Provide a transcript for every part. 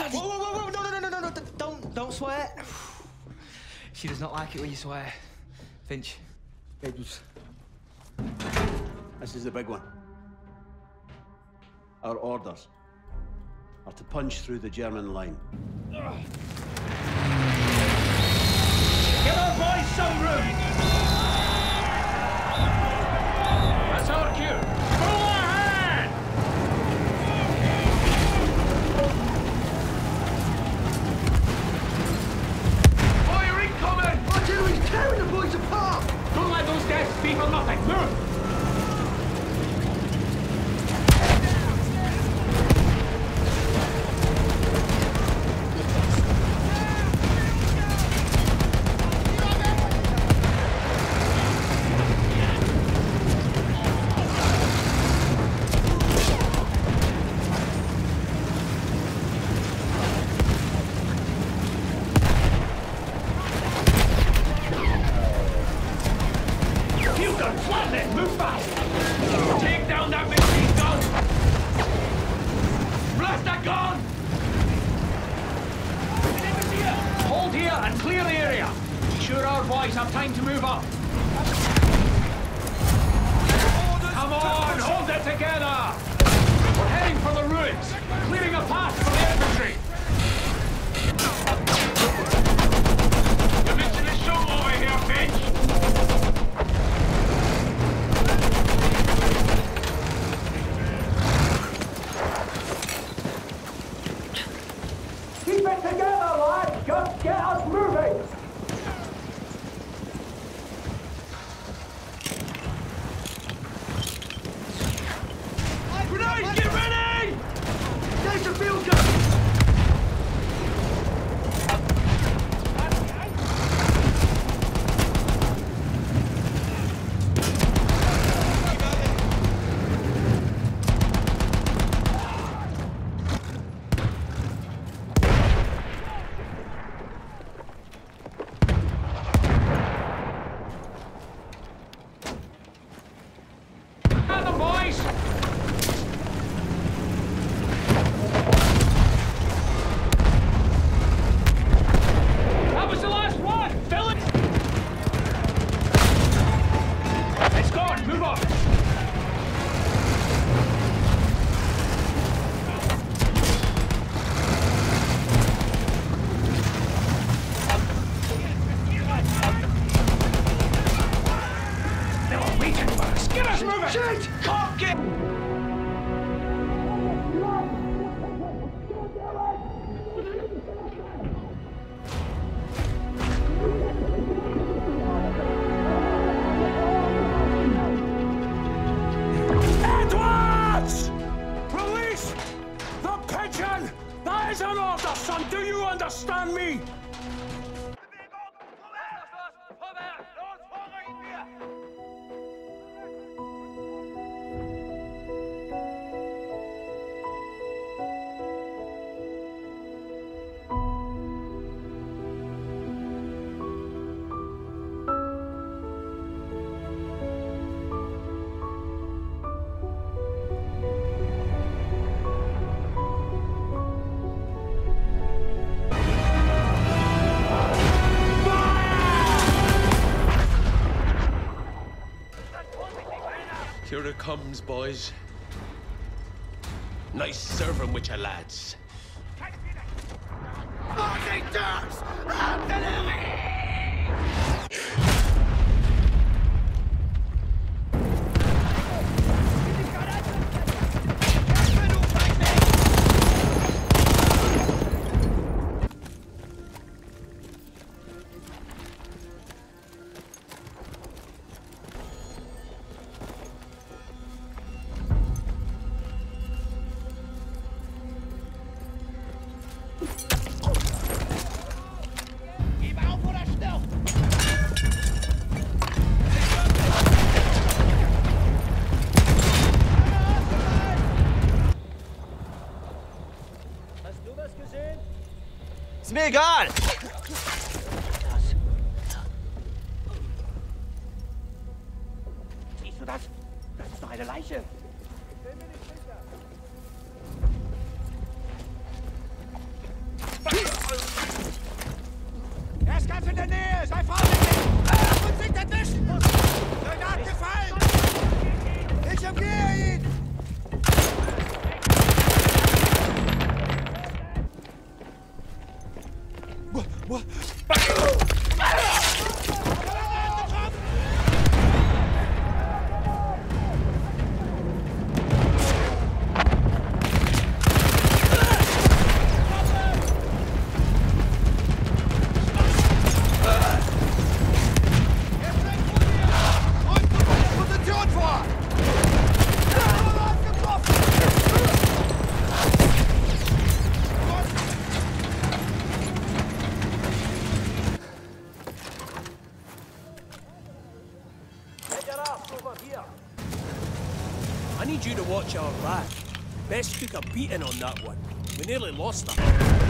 Daddy! Whoa, whoa, whoa, whoa, no, no, no, no, no, no, don't, don't swear. she does not like it when you swear. Finch. Edwards. This is the big one. Our orders are to punch through the German line. Give our boys some room! That's our cue. for nothing. comes, boys. Nice serving with your lads. my god! took a beating on that one. We nearly lost them.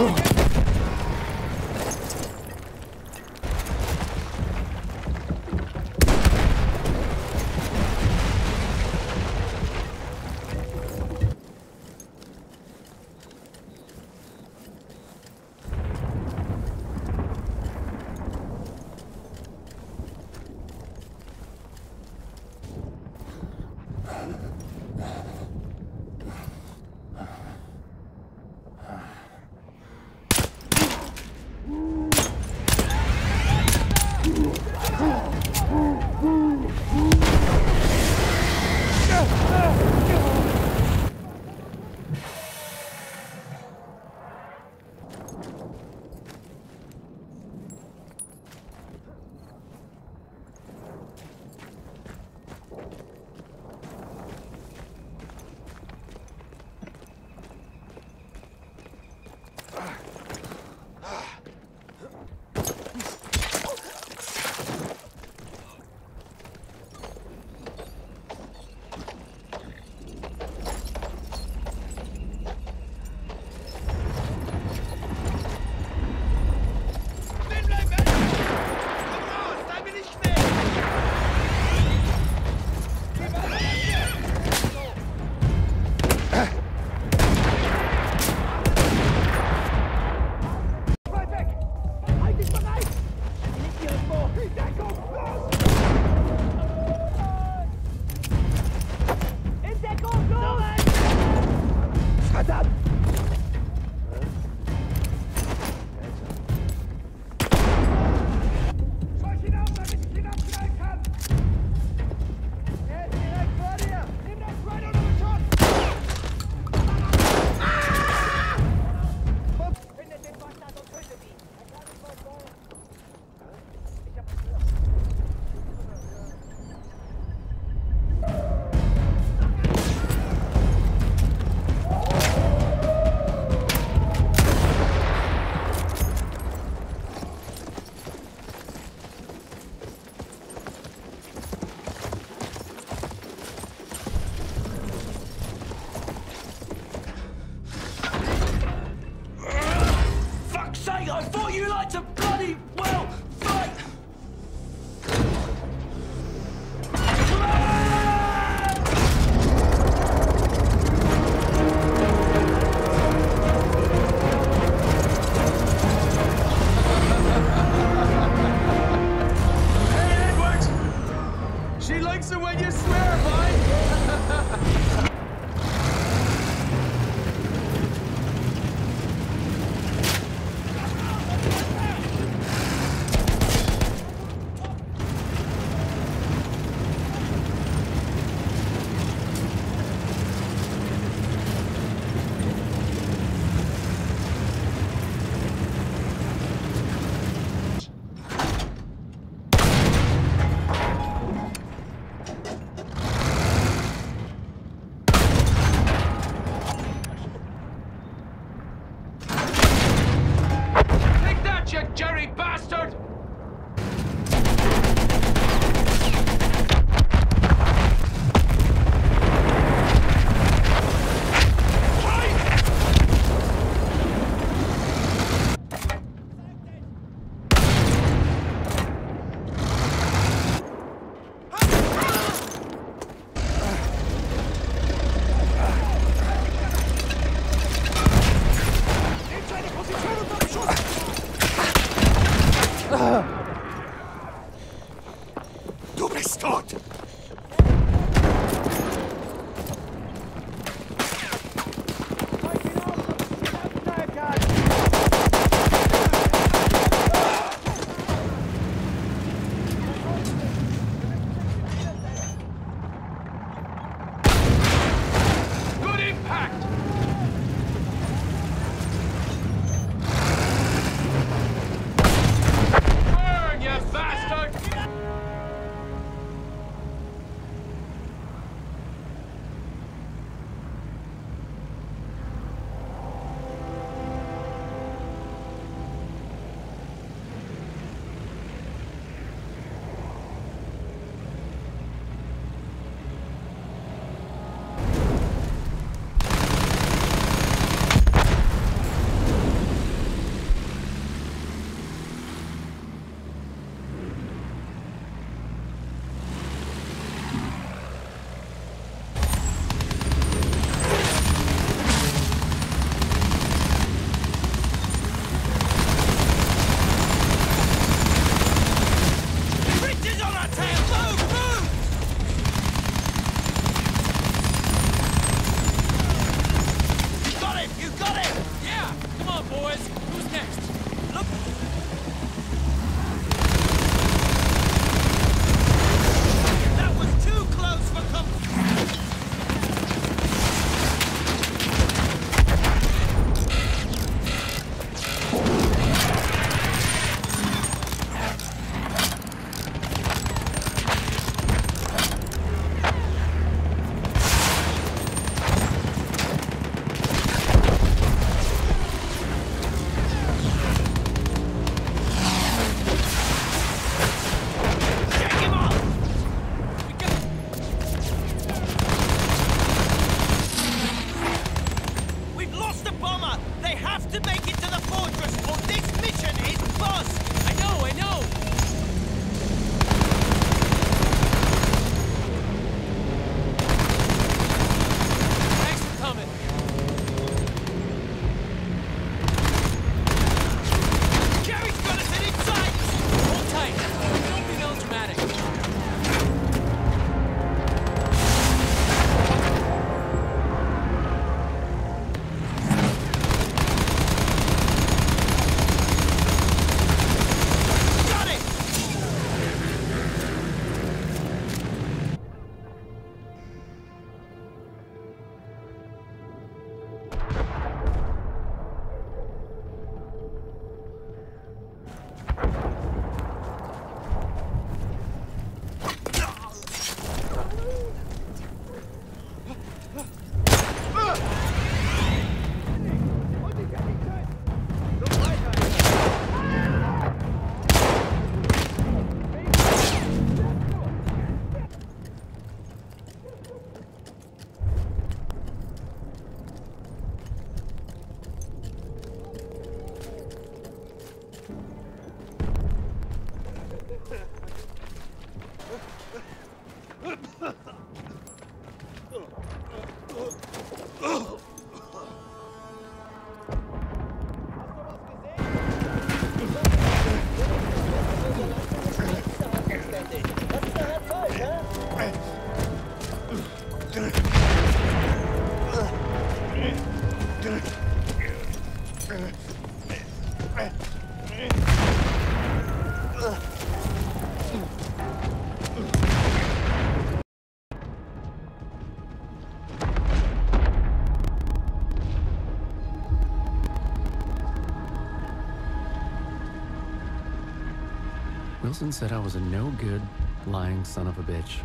Ugh. Thompson said I was a no good, lying son of a bitch.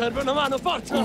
Serve una mano, forza!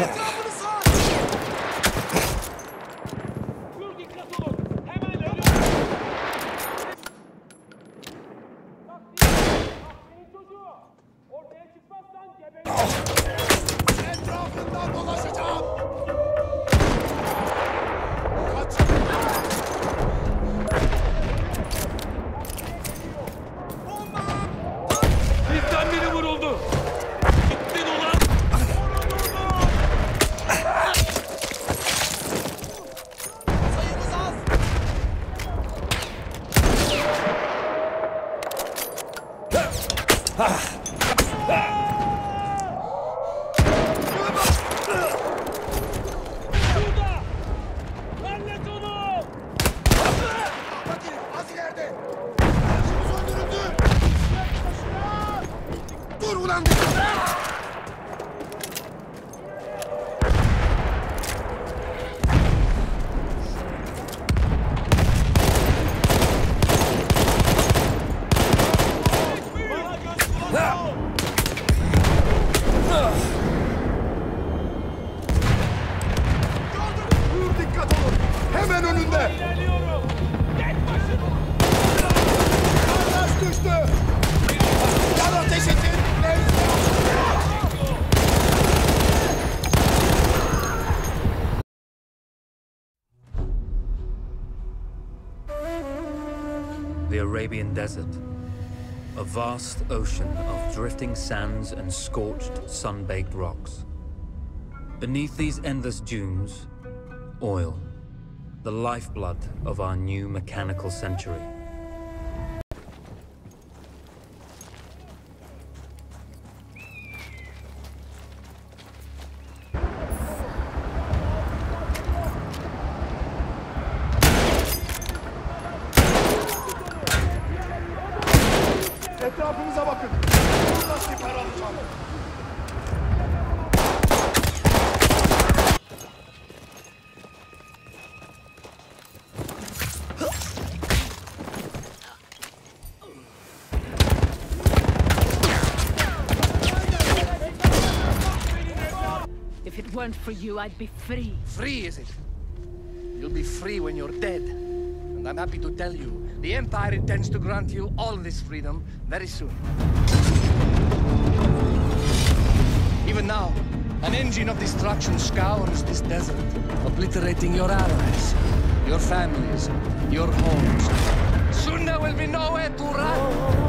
Etrafından The Arabian Desert. A vast ocean of drifting sands and scorched, sun-baked rocks. Beneath these endless dunes, oil. The lifeblood of our new mechanical century. You, I'd be free. Free, is it? You'll be free when you're dead. And I'm happy to tell you, the Empire intends to grant you all this freedom very soon. Even now, an engine of destruction scours this desert, obliterating your allies, your families, your homes. Soon there will be nowhere to run.